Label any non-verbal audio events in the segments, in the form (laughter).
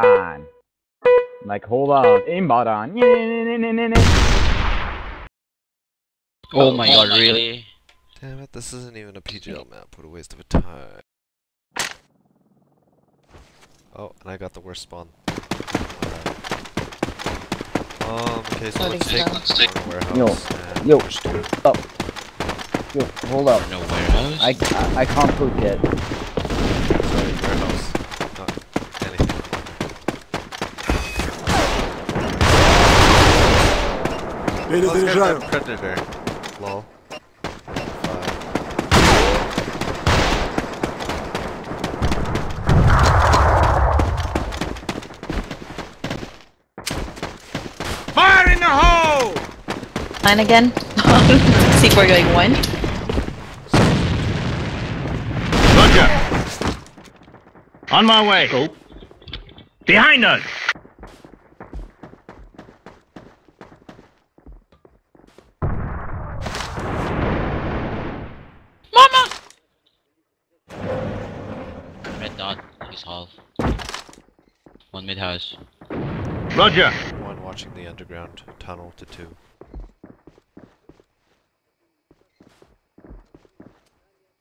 on. Like, hold on. Aimbot on. Oh my god, really? Damn it, this isn't even a PGL map. What a waste of a time. Oh, and I got the worst spawn. Alright. Um, okay, so Loading let's take the warehouse Yo, yo. push two. Yo, hold up. No warehouse? I, I, I can't poop yet. Sorry, warehouse. Not anything. Перезаряжаю. Predator. Lol. Five. Fire in the hole! Nine again. (laughs) See if we're going one. Roger. On my way. Go. Behind us. Mid house. Roger. One watching the underground tunnel to two.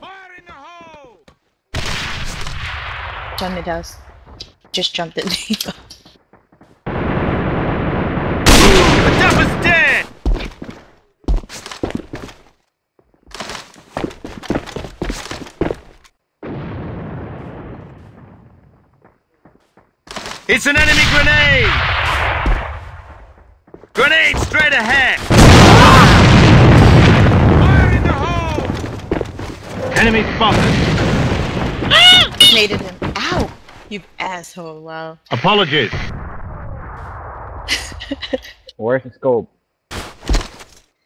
Fire in the hole! John mid house. Just jumped in. The (laughs) duff is dead! It's an enemy grenade! Grenade straight ahead! Fire in the hole! Enemy spotted. Naded him. Ow! You asshole, wow. Apologies. (laughs) Where's the scope?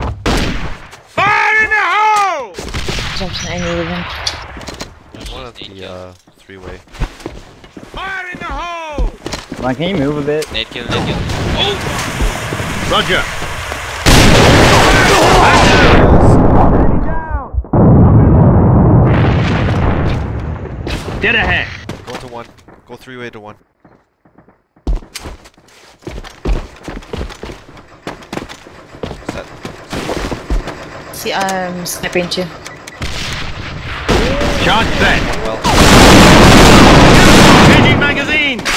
Fire in the hole! Jumps and I needed him. One of the uh, three-way. Come on, can you move a bit? Nade kill, nade kill. Roger. Dead ahead. Go to one. Go three-way to one. Set. See, um, sniping too. Charge set. Well, Changing magazine.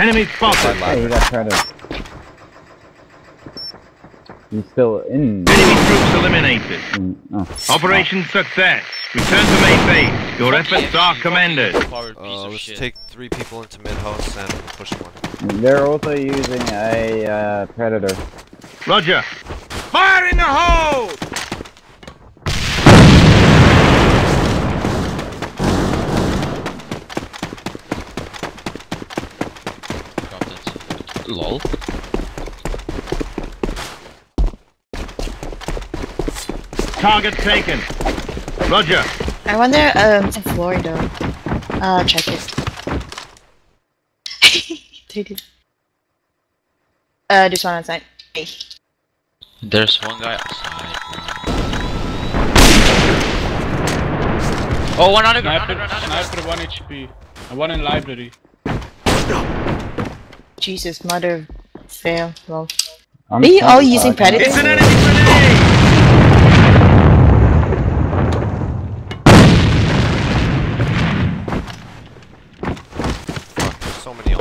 Enemy spotted. Hey, you got predator. He's still in. Enemy troops eliminated. in oh. Operation success. Return to main base. Your efforts are commended. Powered uh, let's shit. take three people into mid-house and push one. They're also using a uh, predator. Roger. Fire in the hole! Dropped it. Lol. Target taken. Roger. I wonder, um, it's in Florida. Uh, check it. (laughs) They. Uh, this one outside. Hey. There's one guy outside. Oh, one underground, Sniper, underground, underground. sniper 1 HP. And one in library. Jesus, mother. Fail. Well. I'm Are you all using uh, can I- predator? It's an enemy grenade! Fuck, there's so many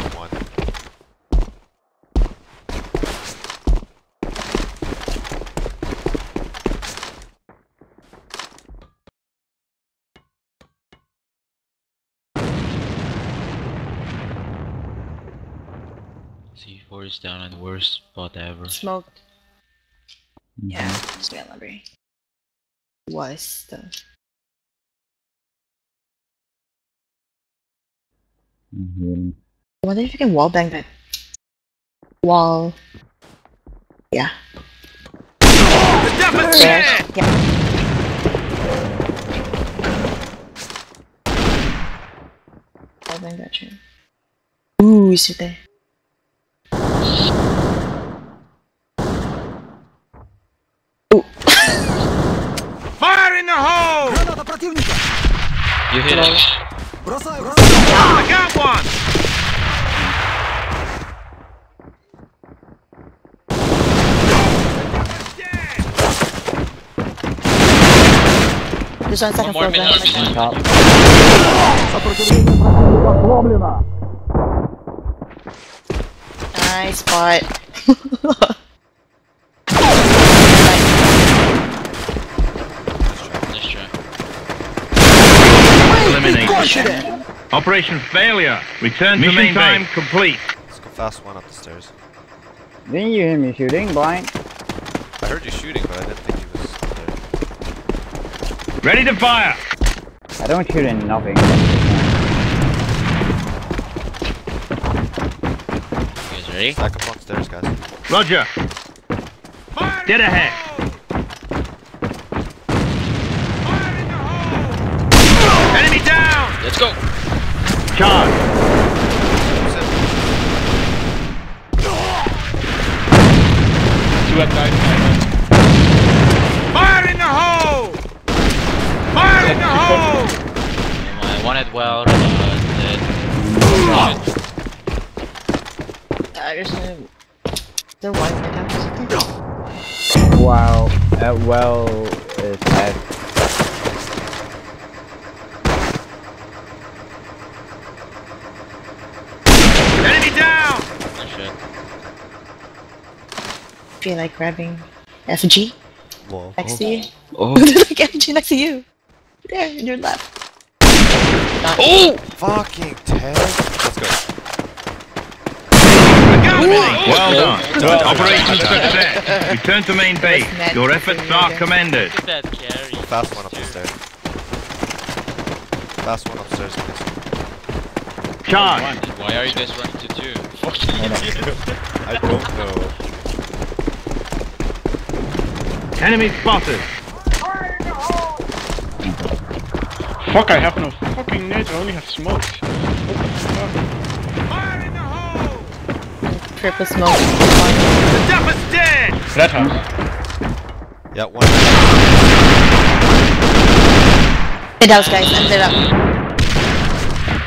on. C4 is down in the worst spot ever. Smoked. Yeah, Mhm. it's bad library. Was the Mhm. I wonder if you can wall bang that wall. Yeah. The duff is There. dead! Yeah. Wall bang that tree. Ooh, is it there? Ooh. Fire Fire in the hole! You hit it. I got one! There's one second One more floor minute. blind. Top. Nice spot. Nice try. Eliminated. Operation failure. Return to main time complete. Let's go fast one up the stairs. Didn't you hear me shooting, blind? I heard you shooting, but I didn't think he was there. Ready to fire. I don't shoot in nothing. Ready? Stack up on stairs, guys. Roger. Dead ahead. Enemy down. Let's go! Charge. Two at night. night. Fire in the hole. Fire in the hole. I wanted well, uh, dead. Uh, there's no. There was no house or something. Wow, that well is bad. Enemy down. Oh shit. feel like grabbing FG Whoa. next to you. Oh. (laughs) like FG next to you. There, in your left. Not Oh! Fucking Ted. Let's go. Well done. Well Operation success. Return to main base. Your efforts are commended. Look at that carry. Fast one up the. Fast one upstairs, please. Charge. Why are you guys running to two? Fucking idiot. I don't know. Enemy spotted. Fuck, I have no fucking nades, I only have smokes. What the fuck? Fire in the hole. Triple smoke. The duff is dead. Red house. Yeah, one. Mid house, guys. End it up.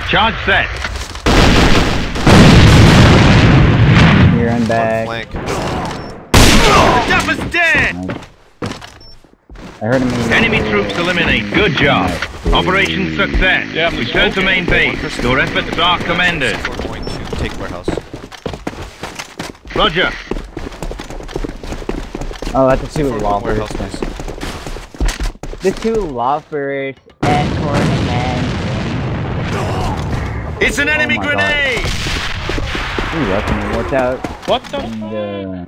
Charge set. Here and One back. flank. The duff is dead. I heard him. in- Enemy troops eliminate. Good job. Operation success. Yeah, I'm Return to main base. Your efforts are commended. We're going to take warehouse. Roger. Oh, that's the two Forward lobbers. warehouse, please. The two lobbers and tournament. It's an enemy Oh my God. grenade. Ooh, that's me. Watch out. What the And, uh,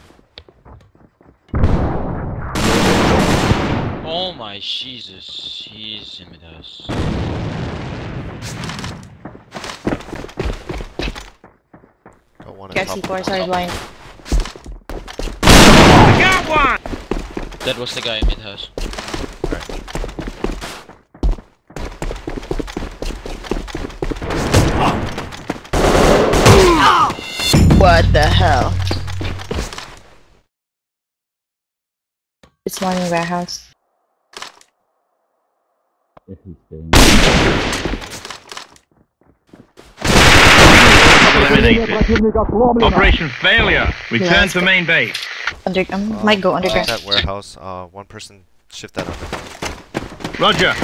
Oh my Jesus. He's in mid house. Got one at Guys, top. C4, sorry, blind. I got one. That was the guy in mid house. What the hell? It's one in warehouse. if he's still. Eliminated. Operation failure. Return to main base. Under, um, Uh, might go uh, underground. That warehouse. Uh, one person shift that under. Roger.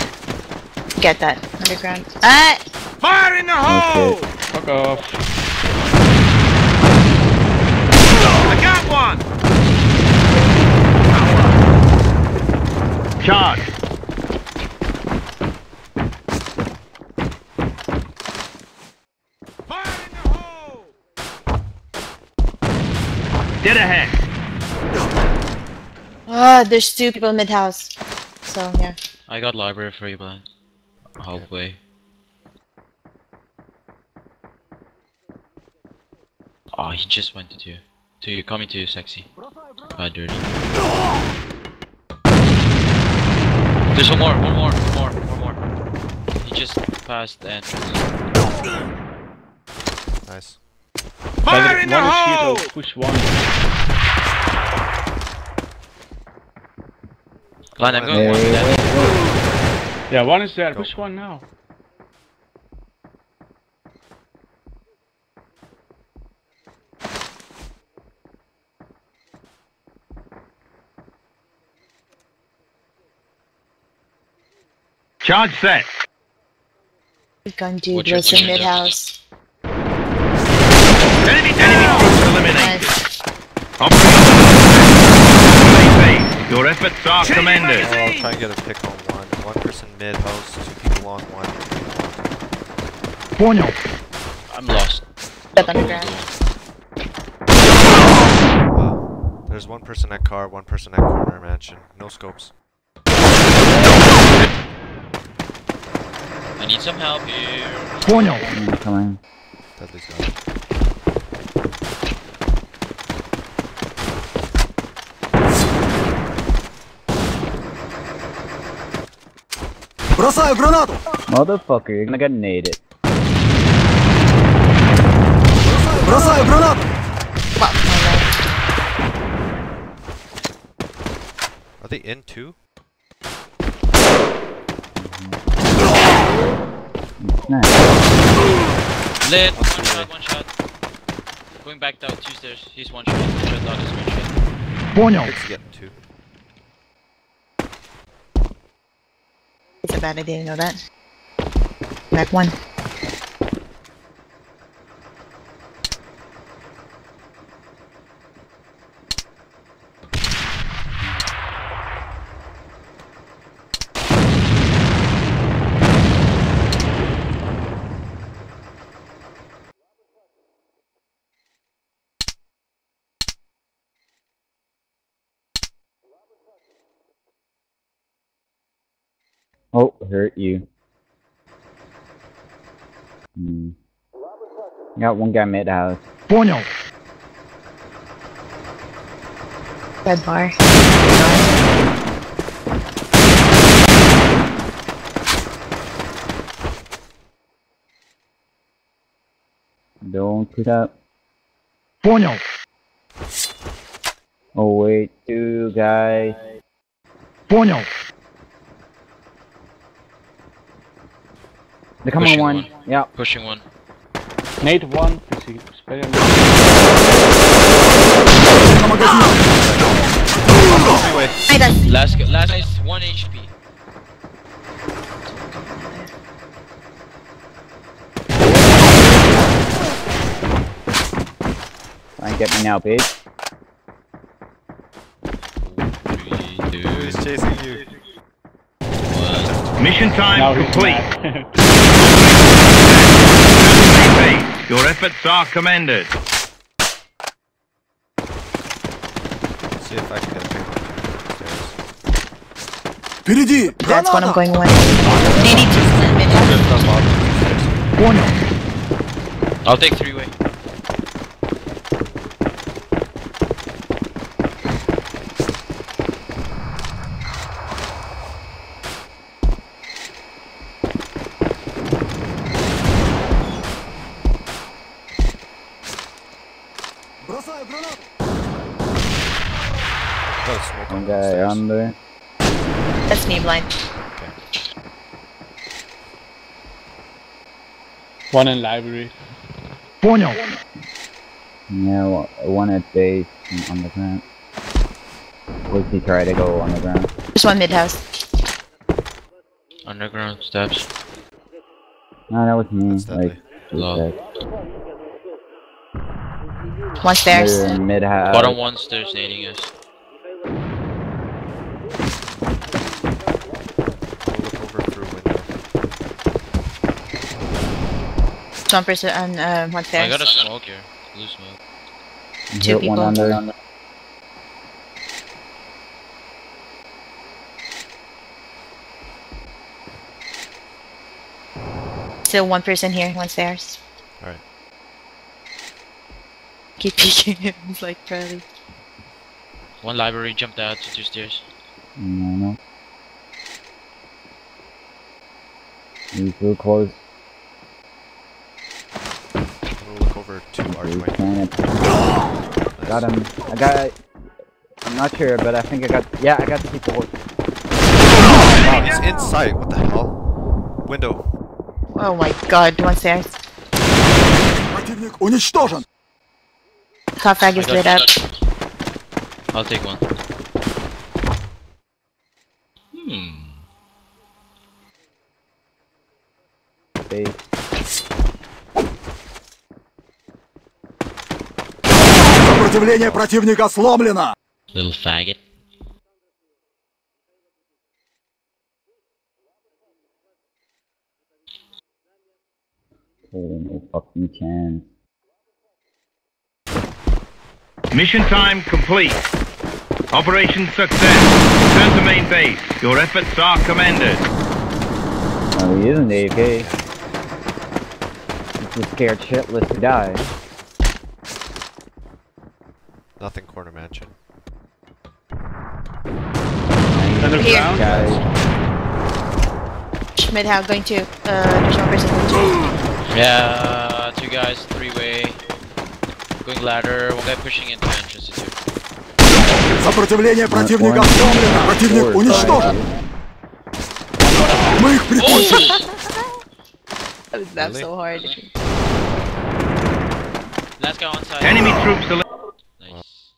Get that underground. Ah! Fire in the hole. shit. fuck off? I got one. Charge. Fire in the hole. Dead ahead. Ah, there's two people mid house. So yeah. I got library for you, blind. Halfway. Oh, he just went to two. To you, coming to you, sexy. Bad dirty. There's one more, one more, one more, one more. He just passed the entrance. Nice. Fire in the one is hole. here, push one. Blind, I'm One going one. Dead. Yeah, one is there. Go. Which one now? Charge set. Gun dude What's your was in team mid house. Enemy, enemy troops eliminated. Nice. Operation Your efforts are commended. Oh, I'll try and get a pick on one. One person mid house, two people on one. I'm lost. Step underground. Wow. Uh, there's one person at car, one person at corner mansion. No scopes. I need some help here. I'm coming. Deadly's got Motherfucker, you're gonna get naded. Well, my Are they in too? Nice. Lit. One shot, one shot. Going back down two stairs. He's one shot. One shot down, he's one shot. Picks getting two. It's a bad idea to know that. Back one. Oh, hurt you. Hmm. Got one guy mid house. Red bar. Don't put up. Oh wait, two guys. They come on Pushing one. one. Yeah. Pushing one. Nate one. Is he spray on Freeway. Hey, that's Last, gu- last guy's one HP. Try and get me now, bitch. Three, two, Who's chasing you? one. Mission time complete. (laughs) mad. Base. Your efforts are commended. See if I can get a pick on that's one. I'm going with. Maybe just in mid house. Stairs. Up, up, stairs. I'll take three way. One on guy stairs. under. That's me blind. One in library. Yeah, one- one at base and on the ground. Was he try to go on the ground? Just one mid house. Underground steps. No, that was me. That's like, deadly. two Lol. seconds. One stairs. They're mid house. Bottom one stairs nading us. We'll look over through window. One person on uh, one I got a smoke here. Blue smoke. Two Hit one people. under. Still one person here, one stairs. Alright. Keep peeking him. (laughs) He's like Charlie. One library jumped out to two stairs. No, no. He's real close. We'll look over to He's archway. standing. Got him. I got. I'm not sure, but I think I got. Yeah, I got the people. Enemy in sight. What the hell? Window. Oh my god, one stairs. Противник уничтожен. Car frag I is got lit up. shot. I'll take one. Hmm. Base. Сопротивление противника сломлено. Little faggot. Holy no fucking chance. Mission time complete. Operation success. Return to main base. Your efforts are commended. No, he isn't AFK. He's just scared shitless to die. Nothing corner mansion. Another Here. ground. Guys, Midhouse going to. Uh, there's one person going to. Yeah, two guys, three way. Going ladder, one guy pushing into entrance to two. Сопротивление противника Orange- сломлено. Противник Orange уничтожен. Мы их прикончили. (laughs) That was that Really? so hard. Last guy on side. Enemy troops are